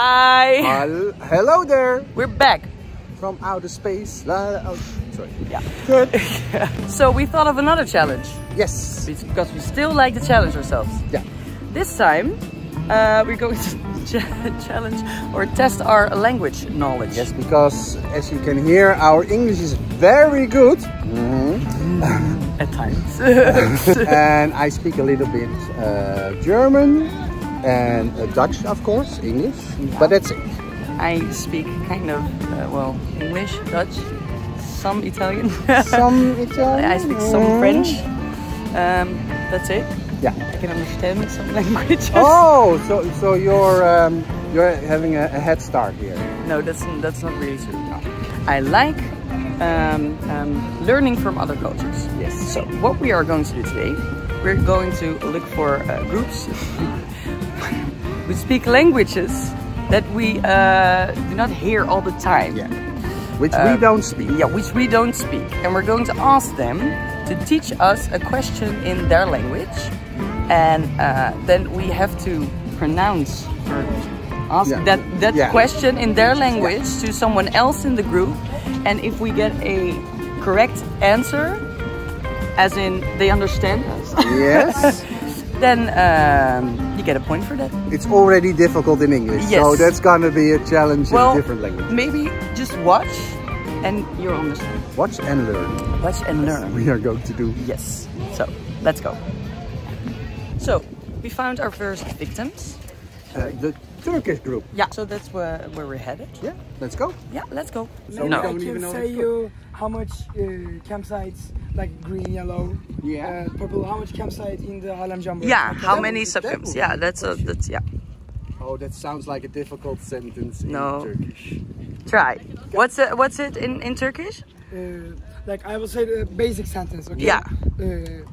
Hi. Hel- Hello there We're back. from outer space. La- oh, sorry. Yeah. Good. So we thought of another challenge yes. because we still like to challenge ourselves. Yeah. This time, uh, we're going to ch- challenge or test our language knowledge. Yes, because as you can hear, our English is very good. At times. and I speak a little bit uh, German and uh, Dutch, of course, English. But that's it. I speak kind of, uh, well, English, Dutch, some Italian. Some Italian. I speak some French. Um, that's it. Yeah. I can understand some languages. Oh, so so you're um, you're having a, a head start here. No, that's that's not really true. No. I like um, um, learning from other cultures. Yes. So what we are going to do today, we're going to look for uh, groups who speak languages that we uh, do not hear all the time. Yeah. Which we don't speak. Yeah, which we don't speak, and we're going to ask them to teach us a question in their language, and uh, then we have to pronounce or ask Yeah. that that Yeah. question in their language to someone else in the group, and if we get a correct answer, as in they understand us, Yes. then um, you get a point for that. it's already difficult in English, so that's gonna be a challenge Well, in a different language. maybe just watch, and you'll understand. Watch and learn. Watch and learn. We are going to do. Yes. So let's go. So we found our first victims. Uh, the Turkish group. Yeah. So that's where where we're headed. Yeah, let's go. Yeah. Let's go. So no. I can know say you how much uh, campsites like green, yellow, Yeah. uh, purple. How much campsite in the Haarlem Jumbo? Yeah. Okay. How that many would- that Yeah. That's a that's yeah. Oh, that sounds like a difficult sentence in No. Turkish. Try. What's it? What's it in in Turkish? Uh, like I will say the basic sentence. Okay. Yeah. Uh,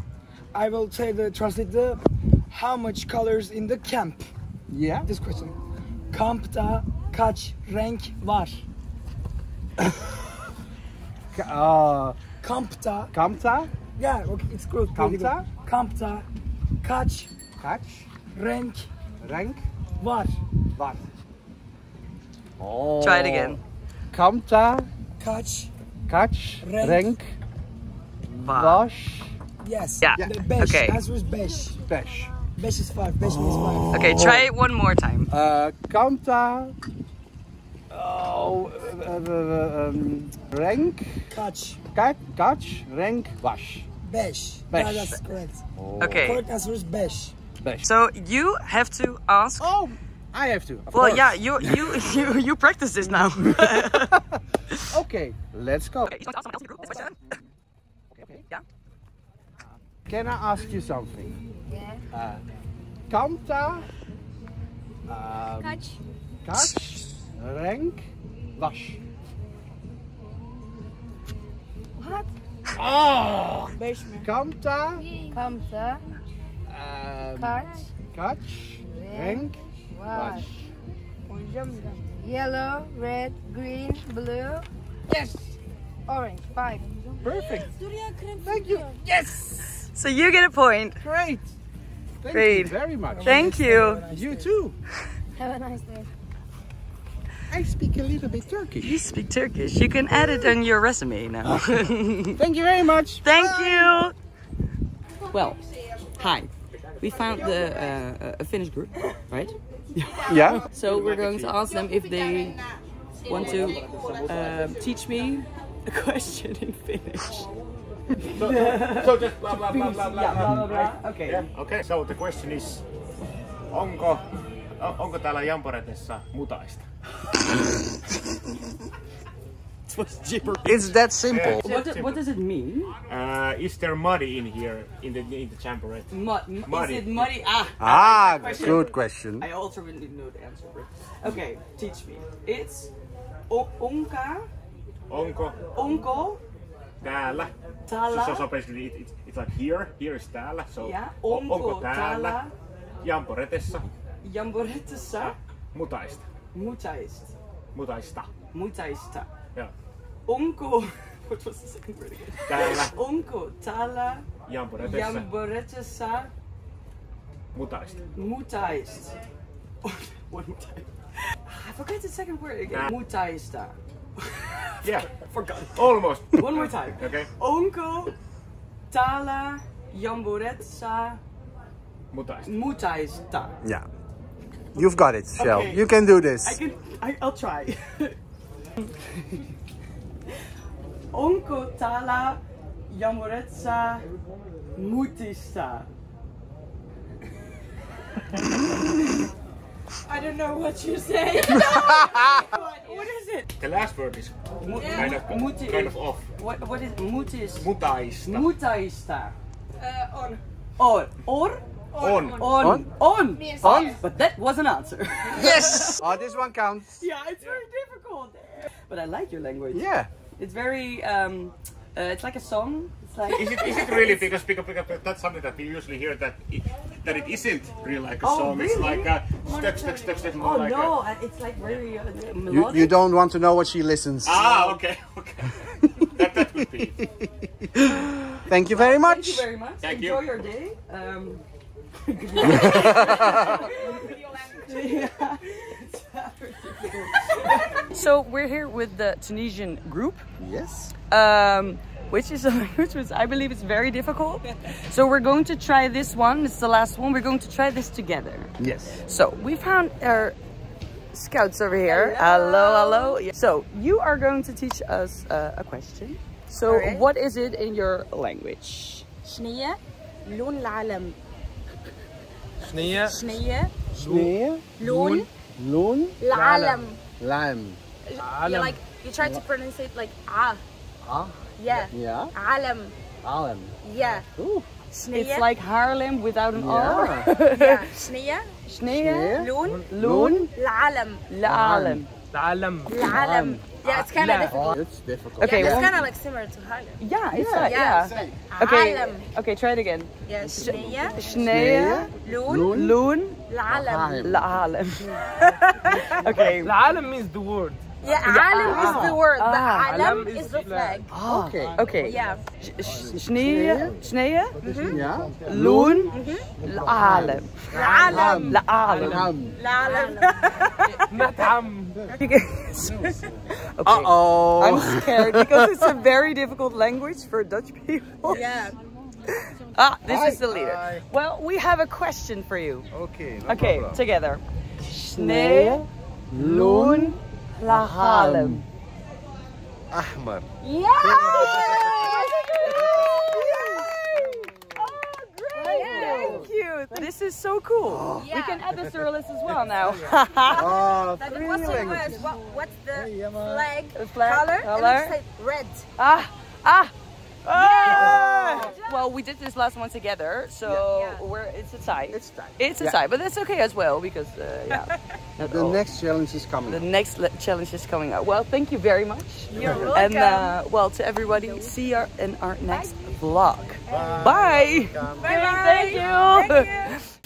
I will say the translate the how much colors in the camp. Yeah. This question. Kampta kaç renk var? Ka- Uh, Kampta. Kamta, Yeah. Okay. It's good. pretty good. Kampta? Kampta kaç kaç, renk renk, var? var. Oh. Try it again. Kamta, Kaç? kaç, Renk. renk, Wow. var, Yes. Yeah. The beş. Okay. Answer is beş. beş. Beş is five. Beş means five. Okay. Try it one more time. Uh, Kamta, oh, uh, uh, um, renk, Kaç? kaç, kaç, renk, was. Beş. Beş. Yeah, that's correct. Okay. Correct answer is beş. Beş. So you have to ask. Oh, I have to. of Well, course. yeah. You you you you practice this now. Okay, let's go. Okay, you want to ask someone else in the group this question? Okay. Yeah. Can I ask you something? Yeah. Uh, Kamta, um, Kaç? kaç, renk, was. What? Oh, Beş mi? Kamta, Kamsa. um, Kaç? kaç, renk, was. Yellow, red, green, blue. Yes. Orange. Five. Perfect. Thank you. Yes. So you get a point. Great. Thank Great. you very much. Thank you. You too. Have a nice day. I speak a little bit Turkish. You speak Turkish. You can add it on your resume now. Thank you very much. Thank you. Well, hi. We found the uh, a Finnish group, right? Yeah. So we're going to ask them if they want to uh, teach me a question in Finnish. So just blah blah blah blah blah. Yeah, blah blah blah. Okay. Okay, so the question is, onko, o- onko täällä Jamporetessa mutaista? It's that simple. What, do- what does it mean? Uh, is there muddy in here in the in the Jamboree? Mud. Is it muddy? Ah. Ah, Question. good question. I also didn't know the answer. Okay, teach me. It's o- onka, Onko onko, täällä? Täällä. So, so basically it, it, it's like here, here is täällä. So o- onko, onko täällä täällä Jamporetessa jamboretessa mutaista? mutaista. Mutaista. Mutaista. Onko, what was the second word again? Täällä Onko täällä Jamporetessa jamboretessa mutaista. mutaist. One more time. forget the second word again. Mutaista. Yeah, Forgot. almost. One more time. Okay. Onko Tala Jamboretsa Mutaista. Mutaista. Yeah. You've got it, Shell. Okay. You can do this. I can. I, I'll try. Onko Tala Jamboretsa Mutista. I don't know what you say. what, what is it? The last word is Mu- kind of muti- kind of off. What, what is mutis? Mutaista. Mutaista. Uh, on. Or. Or. On. On. On? On. Means On. yes. But that was an answer. Yes! oh, this one counts. yeah, it's very difficult. But I like your language. Yeah. It's very, um, uh, it's like a song. It's like. Is it, is it really because, because, because that's something that we usually hear that it, that it isn't really like a Oh, song. It's really? like a step, step, step, step, more Oh like no, a. it's like very uh, You, melodic. you don't want to know what she listens. Ah, okay, okay. that, that would be. Thank you very much. Thank you very much. Thank you. Enjoy your day. Um, so we're here with the Tunisian group, Yes. um, which is a language which I believe is very difficult. So we're going to try this one. It's the last one. We're going to try this together. Yes. So we found our scouts over here. Hello, hello. Yeah. So you are going to teach us uh, a question. So Alright. what is it in your language? شنية لون العالم شنية شنية Sneeuw. لون Loon. العالم Lam. you like you try to pronounce it like ah Ah. yeah. Yeah. Haarlem. Haarlem. Yeah. Ooh. Sneeuw. It's like Haarlem without an yeah. R. yeah. Sneeuw. Sneeuw. Loon. Loon. Laalem. Laalem. Laalem. Laalem. Yeah, it's kind of difficult. It's difficult. Okay, yeah, it's kind of like similar to Haarlem. Yeah, it's yeah. Like, yeah. yeah. Okay. Okay, try it again. Yeah. Sneeuw. Sneeuw. Loon. Loon. Laalem. Laalem. okay. Laalem means the word. yeah عالم is the word but Ah. عالم عالم is is the the flag Okay. Okay. yeah Sneeuw. Sneeuw. Yeah. Loon. Laalem. العالم Laalem. Lam. العالم نتعم okay. Uh-oh. I'm scared because it's a very difficult language for Dutch people. yeah Ah, this is the leader. Well, we have a question for you. Okay, Okay, together. Sneeuw, loon, lahalem. أحمر Thank you. This is so cool. We can add this to our list as well now. Oh, Now the three question languages. was, what, what's the flag, The flag color? color? And it said red. ah, ah. Well, we did this last one together, so Yeah. we're it's a tie. It's time. It's a Yeah. tie, but that's okay as well because uh, yeah. The all. next challenge is coming. the next challenge is coming up. Well, thank you very much. You're And welcome. uh, well, to everybody, see you in our next vlog. Bye. Bye-bye. Thank you. Thank you.